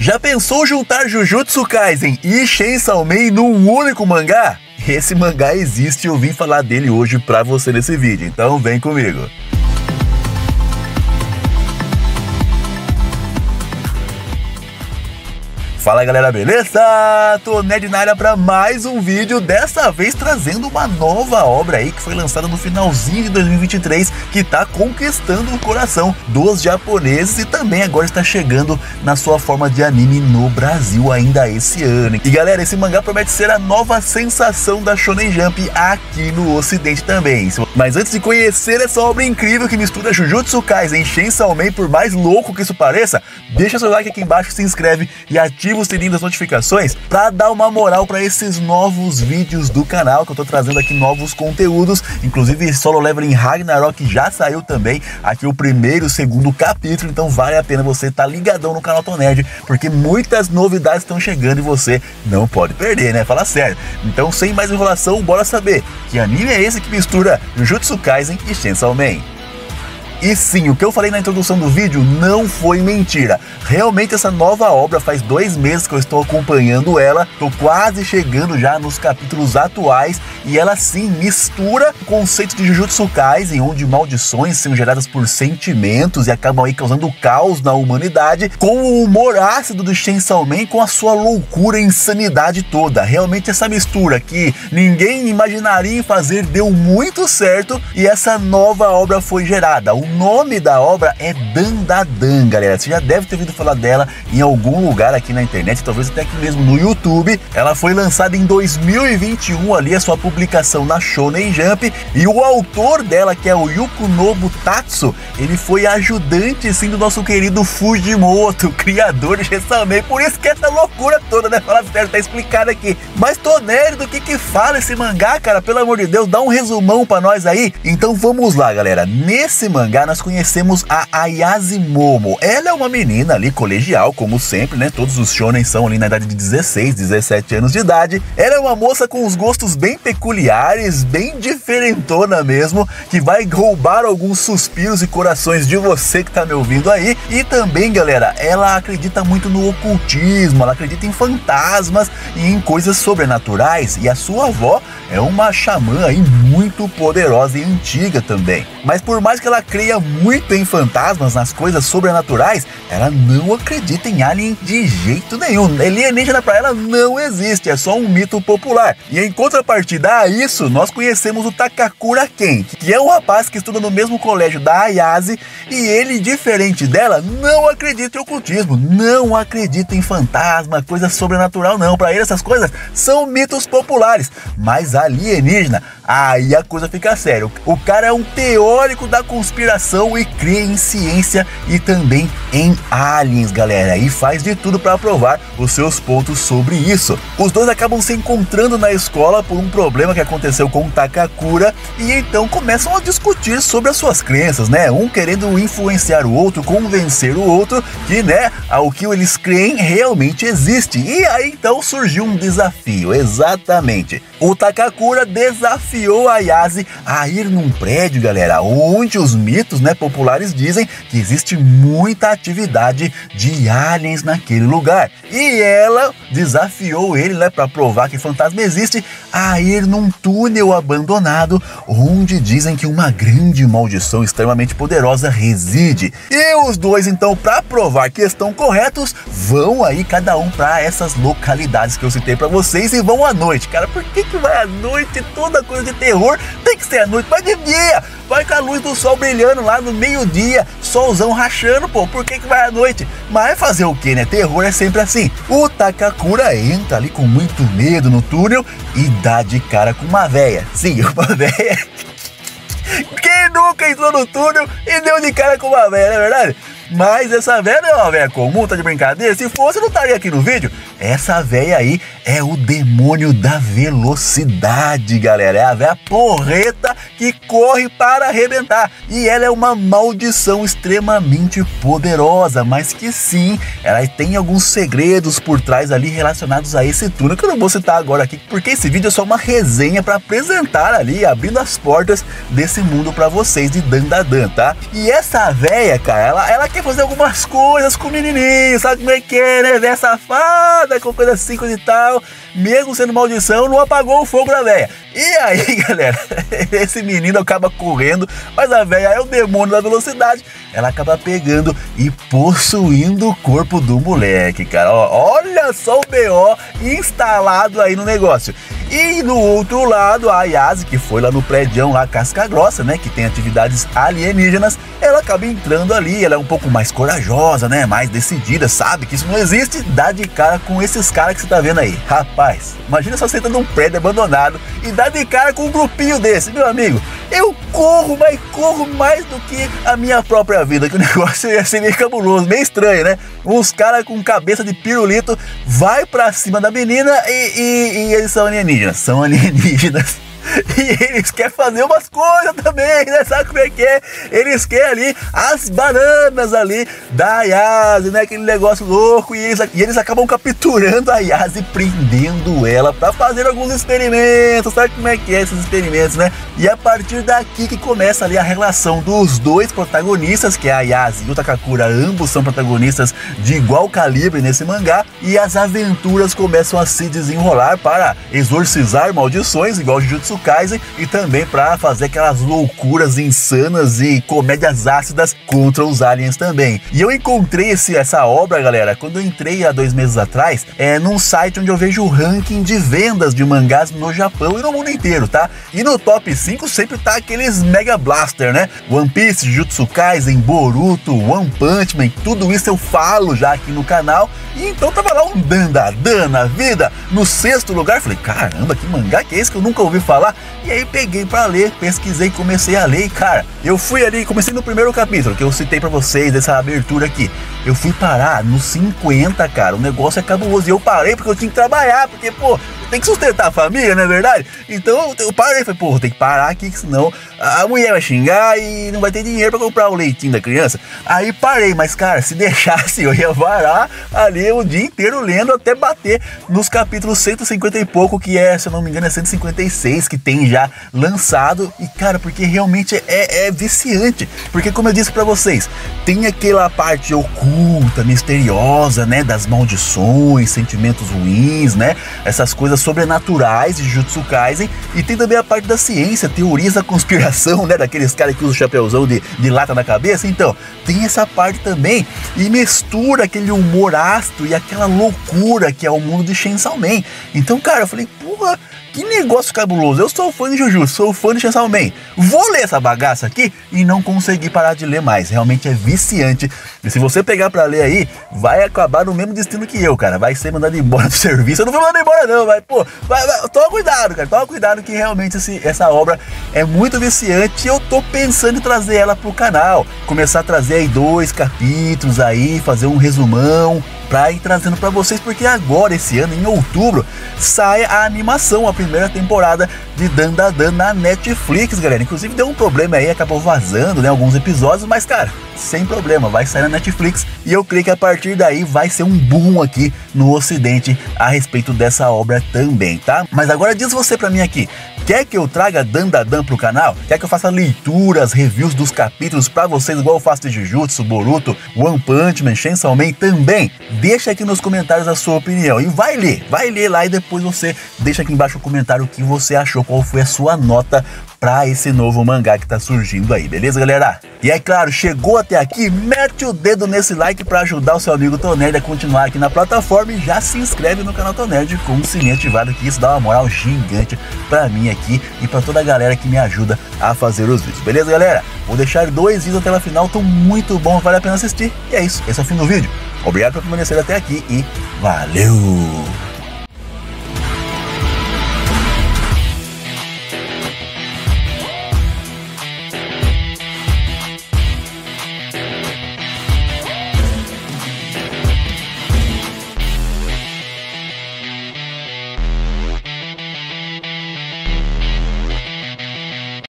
Já pensou juntar Jujutsu Kaisen e Chainsaw Man num único mangá? Esse mangá existe e eu vim falar dele hoje pra você nesse vídeo, então vem comigo. Fala galera, beleza? Tô Ned na área para mais um vídeo, dessa vez trazendo uma nova obra aí que foi lançada no finalzinho de 2023, que tá conquistando o coração dos japoneses e também agora está chegando na sua forma de anime no Brasil ainda esse ano. E galera, esse mangá promete ser a nova sensação da Shonen Jump aqui no ocidente também. Mas antes de conhecer essa obra incrível que mistura Jujutsu Kaisen e Chainsaw Man, por mais louco que isso pareça, deixa seu like aqui embaixo, se inscreve e ativa ativa o sininho das notificações para dar uma moral para esses novos vídeos do canal que eu tô trazendo aqui novos conteúdos, inclusive Solo Leveling Ragnarok já saiu também, aqui o primeiro, o segundo capítulo, então vale a pena você estar tá ligadão no canal Tonerd, porque muitas novidades estão chegando e você não pode perder, né? Fala sério. Então, sem mais enrolação, bora saber que anime é esse que mistura Jujutsu Kaisen e Chainsaw Man. E sim, o que eu falei na introdução do vídeo não foi mentira. Realmente essa nova obra faz dois meses que eu estou acompanhando ela, estou quase chegando já nos capítulos atuais e ela sim mistura o conceito de Jujutsu Kaisen, onde maldições são geradas por sentimentos e acabam aí causando caos na humanidade, com o humor ácido do Chainsaw Man com a sua loucura e insanidade toda. Realmente essa mistura que ninguém imaginaria fazer deu muito certo e essa nova obra foi gerada. O nome da obra é Dandadan, galera. Você já deve ter ouvido falar dela em algum lugar aqui na internet, talvez até aqui mesmo no YouTube. Ela foi lançada em 2021 ali, a sua publicação na Shonen Jump. E o autor dela, que é o Yukunobu Tatsu, ele foi ajudante sim do nosso querido Fujimoto, criador de Gessamei. Por isso que essa loucura toda, né? Falar sério, tá explicado aqui. Mas tô nerd do que que fala esse mangá, cara? Pelo amor de Deus, dá um resumão pra nós aí. Então vamos lá, galera. Nesse mangá mangá nós conhecemos a Ayase Momo. Ela é uma menina ali colegial, como sempre, né? Todos os shonen são ali na idade de 16, 17 anos de idade. Ela é uma moça com os gostos bem peculiares, bem diferentona mesmo, que vai roubar alguns suspiros e corações de você que tá me ouvindo aí. E também, galera, ela acredita muito no ocultismo, ela acredita em fantasmas e em coisas sobrenaturais. E a sua avó é uma xamã aí muito poderosa e antiga também. Mas por mais que ela creia muito em fantasmas, nas coisas sobrenaturais, ela não acredita em alien de jeito nenhum. Alienígena para ela não existe, é só um mito popular. E em contrapartida a isso, nós conhecemos o Takakura Ken, que é um rapaz que estuda no mesmo colégio da Ayase e ele, diferente dela, não acredita em ocultismo, não acredita em fantasma, coisa sobrenatural não. Para ele essas coisas são mitos populares, mas alienígena, aí a coisa fica séria. O cara é um teórico da conspiração e crê em ciência e também em aliens, galera. E faz de tudo para provar os seus pontos sobre isso. Os dois acabam se encontrando na escola por um problema que aconteceu com Takakura e então começam a discutir sobre as suas crenças, né? Um querendo influenciar o outro, convencer o outro que, né, ao que eles creem realmente existe. E aí então surgiu um desafio, exatamente. O Takakura desafiou a Yase a ir num prédio, galera, onde os mitos né, populares dizem que existe muita atividade de aliens naquele lugar. E ela desafiou ele né, para provar que fantasma existe a ir num túnel abandonado onde dizem que uma grande maldição extremamente poderosa reside. E os dois, então, para provar que estão corretos, vão aí cada um para essas localidades que eu citei para vocês e vão à noite. Cara, por que, que vai à noite? Toda coisa de terror tem que ser à noite, mas de dia! Vai com a luz do sol brilhando lá no meio-dia, solzão rachando, pô, por que, que vai à noite? Mas fazer o que, né? Terror é sempre assim. O Takakura entra ali com muito medo no túnel e dá de cara com uma véia. Sim, uma véia. Quem nunca entrou no túnel e deu de cara com uma véia, não é verdade? Mas essa velha não é uma velha comum, tá de brincadeira? Se fosse, não estaria aqui no vídeo. Essa velha aí é o demônio da velocidade, galera. É a velha porreta que corre para arrebentar. E ela é uma maldição extremamente poderosa, mas que sim, ela tem alguns segredos por trás ali relacionados a esse túnel que eu não vou citar agora aqui, porque esse vídeo é só uma resenha para apresentar ali, abrindo as portas desse mundo para vocês de Dandadan, tá? E essa velha, cara, ela, ela quer quer fazer algumas coisas com o menininho, sabe como é que é, né? Véia safada, com coisa assim, e tal. Mesmo sendo maldição, não apagou o fogo da véia. E aí, galera, esse menino acaba correndo, mas a véia é o demônio da velocidade. Ela acaba pegando e possuindo o corpo do moleque, cara. olha só o BO instalado aí no negócio. E no outro lado, a Yase, que foi lá no prédio lá Casca Grossa, né, que tem atividades alienígenas, ela acaba entrando ali, ela é um pouco mais corajosa, né, mais decidida, sabe que isso não existe, dá de cara com esses caras que você tá vendo aí. Rapaz, imagina só você entra num prédio abandonado e dá de cara com um grupinho desse, meu amigo. Eu corro, mas corro mais do que a minha própria vida, que o negócio ia ser meio cabuloso, meio estranho, né? Uns caras com cabeça de pirulito vai pra cima da menina e, e, e eles são alienígenas. São alienígenas. E eles querem fazer umas coisas também, né? Sabe como é que é? Eles querem ali as bananas ali da Yase, né? Aquele negócio louco. E eles, e eles acabam capturando a Yase, prendendo ela para fazer alguns experimentos. Sabe como é que é esses experimentos, né? E a partir daqui que começa ali a relação dos dois protagonistas, que é a Yase e o Takakura. Ambos são protagonistas de igual calibre nesse mangá. E as aventuras começam a se desenrolar para exorcizar maldições, igual Jujutsu Jujutsu Kaisen e também para fazer aquelas loucuras insanas e comédias ácidas contra os aliens também. E eu encontrei esse, essa obra, galera, quando eu entrei há dois meses atrás, é num site onde eu vejo o ranking de vendas de mangás no Japão e no mundo inteiro, tá? E no top 5 sempre tá aqueles Mega Blaster, né? One Piece, Jujutsu Kaisen, Boruto, One Punch Man, tudo isso eu falo já aqui no canal. E então tava lá um Dandadan na vida, no sexto lugar. Falei, caramba, que mangá que é esse que eu nunca ouvi falar? E aí peguei para ler, pesquisei, comecei a ler. E, cara, eu fui ali, comecei no primeiro capítulo que eu citei para vocês dessa abertura aqui. Eu fui parar no 50, cara. O negócio é cabuloso. E eu parei porque eu tinha que trabalhar, porque, pô, tem que sustentar a família, não é verdade? Então eu parei, falei, pô, tem que parar aqui, senão a mulher vai xingar e não vai ter dinheiro para comprar o leitinho da criança. Aí parei, mas cara, se deixasse, eu ia varar ali o dia inteiro lendo até bater nos capítulos 150 e pouco, que é, se eu não me engano, é 156 que tem já lançado. E cara, porque realmente é, é viciante. Porque como eu disse para vocês, tem aquela parte oculta, misteriosa, né? Das maldições, sentimentos ruins, né? Essas coisas sobrenaturais de Jujutsu Kaisen e tem também a parte da ciência, teorias da conspiração, né, daqueles caras que usam o chapéuzão de, de lata na cabeça. Então, tem essa parte também e mistura aquele humor ácido e aquela loucura que é o mundo de Chainsaw Man. Então, cara, eu falei, porra, que negócio cabuloso. Eu sou fã de Jujutsu, sou fã de Chainsaw Man. Vou ler essa bagaça aqui e não consegui parar de ler mais. Realmente é viciante. E se você pegar para ler aí, vai acabar no mesmo destino que eu, cara. Vai ser mandado embora do serviço. Eu não vou mandar embora não, mas pô, vai, vai, toma cuidado, cara. Toma cuidado que realmente esse, essa obra é muito viciante e eu tô pensando em trazer ela pro canal. Começar a trazer aí dois capítulos aí, fazer um resumão ir trazendo para vocês, porque agora, esse ano, em outubro, sai a animação, a primeira temporada de Dandadan na Netflix, galera. Inclusive deu um problema aí, acabou vazando, né, alguns episódios, mas cara, sem problema, vai sair na Netflix e eu creio que a partir daí vai ser um boom aqui no ocidente a respeito dessa obra também, tá? Mas agora diz você para mim aqui, Quer que eu traga Dandadan pro canal? Quer que eu faça leituras, reviews dos capítulos para vocês, igual eu faço de Jujutsu, Boruto, One Punch Man, Chainsaw Man também? Deixa aqui nos comentários a sua opinião e vai ler, vai ler lá e depois você deixa aqui embaixo o comentário o que você achou, qual foi a sua nota para esse novo mangá que tá surgindo aí, beleza, galera? E é claro, chegou até aqui, mete o dedo nesse like para ajudar o seu amigo Tonerd a continuar aqui na plataforma e já se inscreve no canal Tonerd com o sininho ativado que isso dá uma moral gigante para mim aqui e para toda a galera que me ajuda a fazer os vídeos, beleza, galera? Vou deixar dois vídeos até o final, estão muito bons, vale a pena assistir. E é isso, esse é o fim do vídeo. Obrigado por permanecer até aqui e valeu!